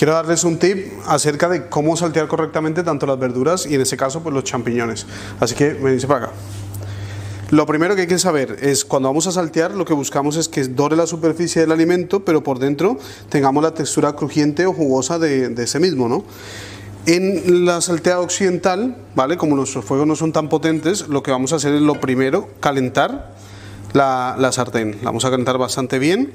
Quiero darles un tip acerca de cómo saltear correctamente tanto las verduras y en este caso pues los champiñones. Así que venid para acá. Lo primero que hay que saber es cuando vamos a saltear lo que buscamos es que dore la superficie del alimento pero por dentro tengamos la textura crujiente o jugosa de, de ese mismo, ¿no? En la salteada occidental, ¿vale? Como nuestros fuegos no son tan potentes, lo que vamos a hacer es lo primero, calentar la, sartén. La vamos a calentar bastante bien,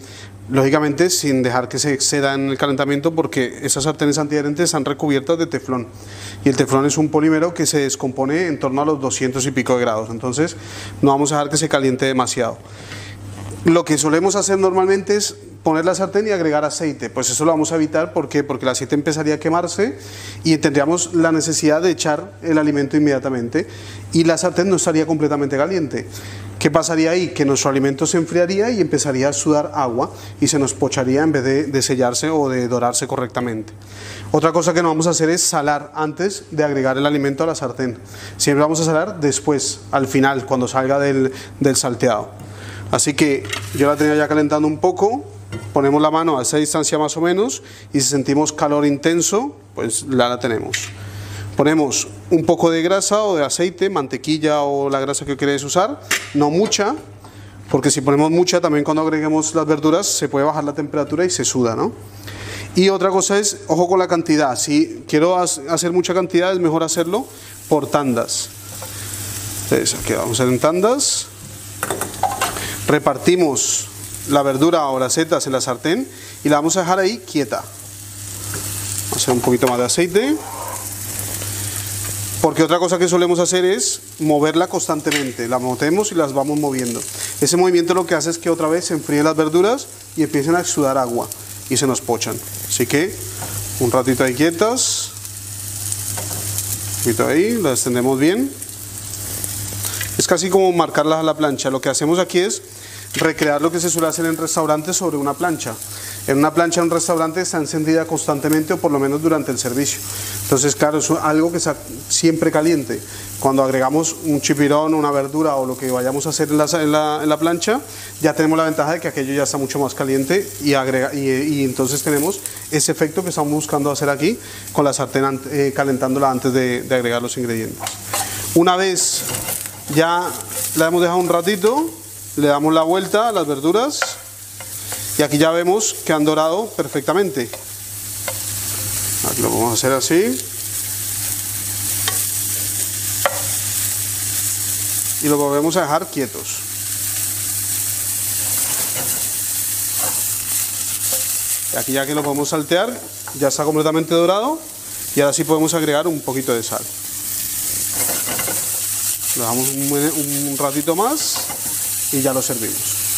lógicamente sin dejar que se exceda en el calentamiento porque esas sartenes antiadherentes están recubiertas de teflón y el teflón es un polímero que se descompone en torno a los 200 y pico de grados, entonces no vamos a dejar que se caliente demasiado. Lo que solemos hacer normalmente es poner la sartén y agregar aceite. Pues eso lo vamos a evitar ¿por qué? porque el aceite empezaría a quemarse y tendríamos la necesidad de echar el alimento inmediatamente y la sartén no estaría completamente caliente. ¿Qué pasaría ahí? Que nuestro alimento se enfriaría y empezaría a sudar agua y se nos pocharía en vez de, sellarse o de dorarse correctamente. Otra cosa que no vamos a hacer es salar antes de agregar el alimento a la sartén. Siempre vamos a salar después, al final, cuando salga del, salteado. Así que yo la tenía ya calentando un poco, ponemos la mano a esa distancia más o menos y si sentimos calor intenso, pues la tenemos. Ponemos un poco de grasa o de aceite, mantequilla o la grasa que queréis usar, no mucha, porque si ponemos mucha también cuando agreguemos las verduras se puede bajar la temperatura y se suda, ¿no? Y otra cosa es, ojo con la cantidad, si quiero hacer mucha cantidad es mejor hacerlo por tandas. Entonces aquí vamos a hacer en tandas, repartimos la verdura o las setas en la sartén y la vamos a dejar ahí quieta. Vamos a hacer un poquito más de aceite. Porque otra cosa que solemos hacer es moverla constantemente. La movemos y las vamos moviendo. Ese movimiento lo que hace es que otra vez se enfríen las verduras y empiecen a exudar agua y se nos pochan. Así que un ratito ahí quietas. Un poquito ahí, la extendemos bien. Es casi como marcarlas a la plancha. Lo que hacemos aquí es recrear lo que se suele hacer en restaurantes sobre una plancha. En una plancha en un restaurante está encendida constantemente o por lo menos durante el servicio. Entonces, claro, es algo que está siempre caliente. Cuando agregamos un chipirón, una verdura o lo que vayamos a hacer en la, plancha, ya tenemos la ventaja de que aquello ya está mucho más caliente y, agrega, y, y entonces tenemos ese efecto que estamos buscando hacer aquí con la sartén eh, calentándola antes de, de agregar los ingredientes. Una vez ya la hemos dejado un ratito, le damos la vuelta a las verduras y aquí ya vemos que han dorado perfectamente. Aquí lo vamos a hacer así. Y lo volvemos a dejar quietos. Aquí ya que lo podemos saltear, ya está completamente dorado y ahora sí podemos agregar un poquito de sal. Lo dejamos un, un ratito más y ya lo servimos.